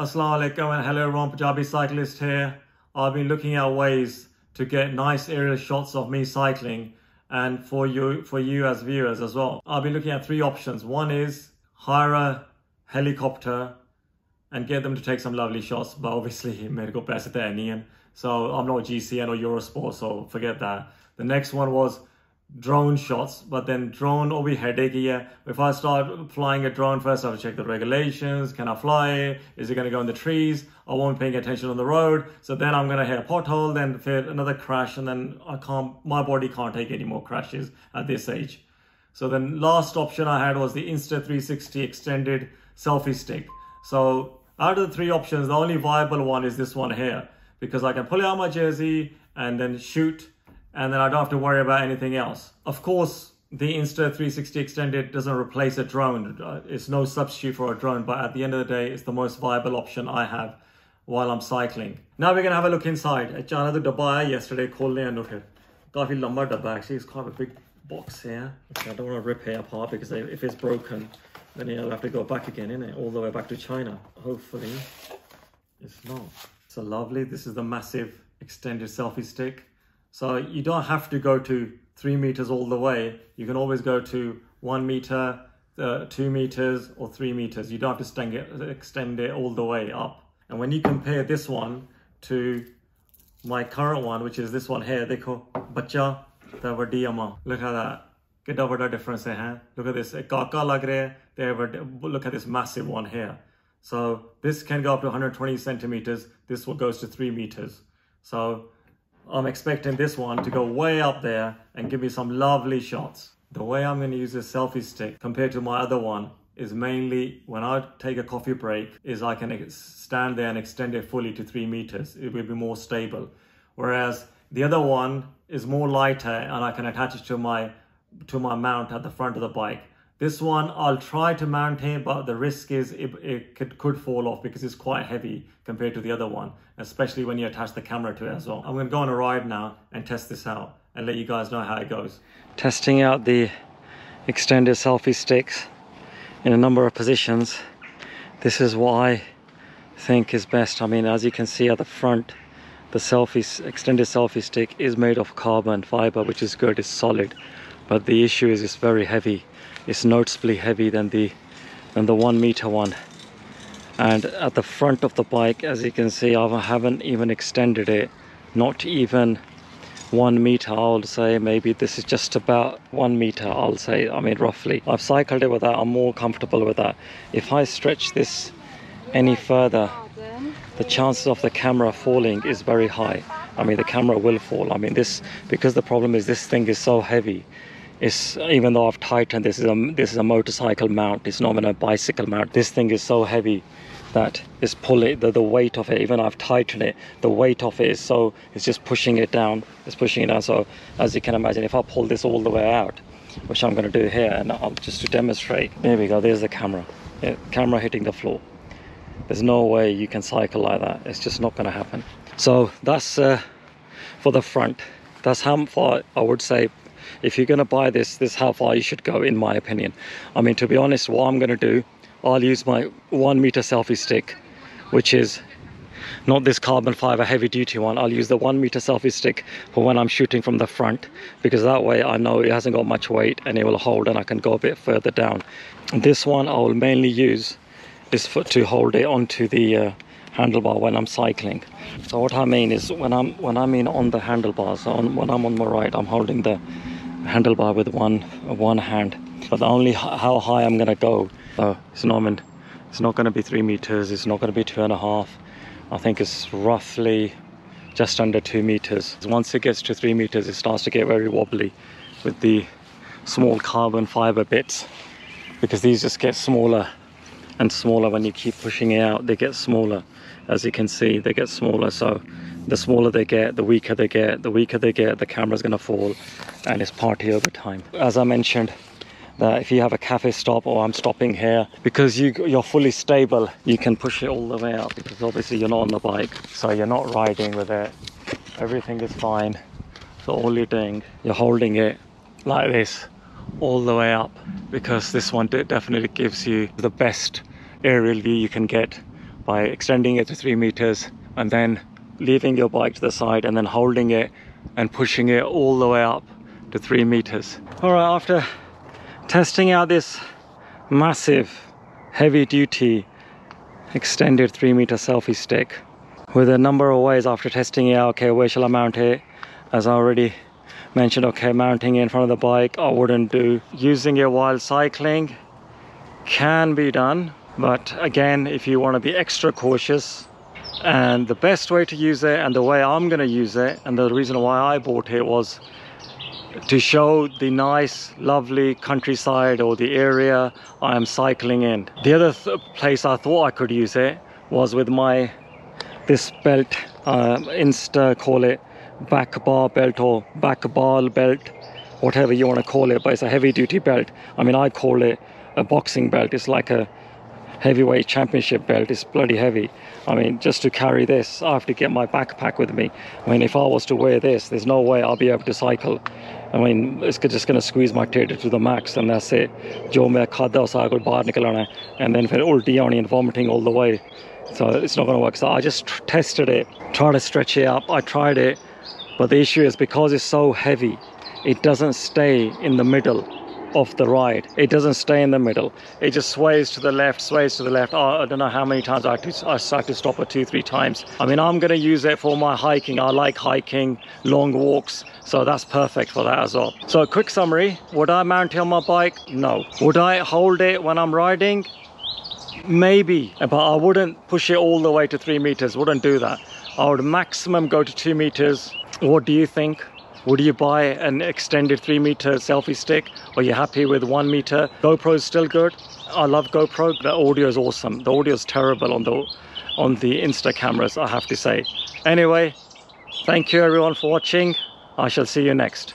Assalamu alaikum and hello everyone, Punjabi Cyclist here. I've been looking at ways to get nice aerial shots of me cycling and for you, for you as viewers as well. I've been looking at three options. One is hire a helicopter and get them to take some lovely shots, but obviously medical pass at the So I'm not GCN or Eurosport, so forget that. The next one was drone shots, but then drone oh, will be headache. If I start flying a drone first, I have to check the regulations. Can I fly? Is it going to go in the trees? I won't paying attention on the road. So then I'm going to hit a pothole, then hit another crash, and then I can't, my body can't take any more crashes at this age. So then last option I had was the Insta360 extended selfie stick. So out of the three options, the only viable one is this one here because I can pull out my jersey and then shoot and then I don't have to worry about anything else. Of course, the Insta360 Extended doesn't replace a drone. Uh, it's no substitute for a drone, but at the end of the day, it's the most viable option I have while I'm cycling. Now we're gonna have a look inside. अचानक तो डब्बा आया yesterday खोलने हैं फिर काफी लंबा डब्बा actually it's quite a big box here. Okay, I don't want to rip it apart because if it's broken, then you'll have to go back again, innit? All the way back to China. Hopefully, it's not. So lovely. This is the massive extended selfie stick. So you don't have to go to three meters all the way. You can always go to one meter, uh, two meters or three meters. You don't have to extend it, extend it all the way up. And when you compare this one to my current one, which is this one here, देखो बच्चा the ਵੱਡੀ Look at that. कितना बड़ा difference है Look at this. काका लग रहे Look at this massive one here. So this can go up to 120 centimeters. This one goes to three meters. So I'm expecting this one to go way up there and give me some lovely shots. The way I'm going to use this selfie stick compared to my other one is mainly when I take a coffee break is I can stand there and extend it fully to three meters. It will be more stable. Whereas the other one is more lighter and I can attach it to my to my mount at the front of the bike. This one, I'll try to mount it, but the risk is it, it could, could fall off because it's quite heavy compared to the other one, especially when you attach the camera to it as well. I'm gonna go on a ride now and test this out and let you guys know how it goes. Testing out the extended selfie sticks in a number of positions. This is what I think is best. I mean, as you can see at the front, the selfie extended selfie stick is made of carbon fiber, which is good, it's solid. But the issue is it's very heavy is noticeably heavy than the than the one meter one. And at the front of the bike as you can see I haven't even extended it not even one meter I'll say. Maybe this is just about one meter I'll say I mean roughly. I've cycled it with that I'm more comfortable with that. If I stretch this any further the chances of the camera falling is very high. I mean the camera will fall. I mean this because the problem is this thing is so heavy it's even though I've tightened this is a this is a motorcycle mount. It's not even a bicycle mount. This thing is so heavy that it's pulling the, the weight of it even I've tightened it the weight of it is so it's just pushing it down. It's pushing it down. So as you can imagine if I pull this all the way out which I'm going to do here and I'll just to demonstrate there we go there's the camera. Yeah, camera hitting the floor. There's no way you can cycle like that. It's just not going to happen. So that's uh, for the front. That's how far I would say if you're going to buy this this is how far you should go in my opinion. I mean to be honest what i'm going to do i'll use my one meter selfie stick which is not this carbon fiber heavy duty one. I'll use the one meter selfie stick for when i'm shooting from the front because that way i know it hasn't got much weight and it will hold and i can go a bit further down. This one i will mainly use is for to hold it onto the uh, handlebar when I'm cycling. So what I mean is when I'm when I mean on the handlebars, on, when I'm on my right, I'm holding the handlebar with one one hand. But only how high I'm gonna go so it's not it's not gonna be three meters it's not gonna be two and a half. I think it's roughly just under two meters. Once it gets to three meters it starts to get very wobbly with the small carbon fiber bits because these just get smaller and smaller when you keep pushing it out. They get smaller. As you can see they get smaller. So the smaller they get the weaker they get the weaker they get the camera's going to fall and it's party over time. As i mentioned that if you have a cafe stop or i'm stopping here because you you're fully stable you can push it all the way up because obviously you're not on the bike so you're not riding with it. Everything is fine. So all you're doing you're holding it like this all the way up because this one definitely gives you the best aerial view you can get by extending it to three meters and then leaving your bike to the side and then holding it and pushing it all the way up to three meters. All right, after testing out this massive heavy duty extended three meter selfie stick with a number of ways after testing it out, okay, where shall I mount it? As I already mentioned, okay, mounting it in front of the bike, I wouldn't do. Using it while cycling can be done, but again, if you want to be extra cautious, and the best way to use it and the way I'm going to use it and the reason why I bought it was to show the nice lovely countryside or the area I am cycling in. The other th place I thought I could use it was with my this belt uh, insta call it back bar belt or back bar belt whatever you want to call it but it's a heavy duty belt I mean I call it a boxing belt it's like a heavyweight championship belt is bloody heavy. I mean, just to carry this, I have to get my backpack with me. I mean, if I was to wear this, there's no way I'll be able to cycle. I mean, it's just going to squeeze my tater to the max and that's it. जो मैं खाता उस आगे बाहर निकल and then फिर उल्टी आनी and vomiting all the way. So it's not going to work. So I just tested it, tried to stretch it up. I tried it, but the issue is because it's so heavy, it doesn't stay in the middle of the ride. It doesn't stay in the middle. It just sways to the left, sways to the left. Oh, I don't know how many times I had, to, I had to stop it two, three times. I mean, I'm going to use it for my hiking. I like hiking, long walks. So that's perfect for that as well. So a quick summary. Would I mount it on my bike? No. Would I hold it when I'm riding? Maybe, but I wouldn't push it all the way to three meters. Wouldn't do that. I would maximum go to two meters. What do you think? Would you buy an extended three meter selfie stick? Are you happy with one meter? GoPro is still good. I love GoPro. The audio is awesome. The audio is terrible on the on the Insta cameras, I have to say. Anyway, thank you everyone for watching. I shall see you next.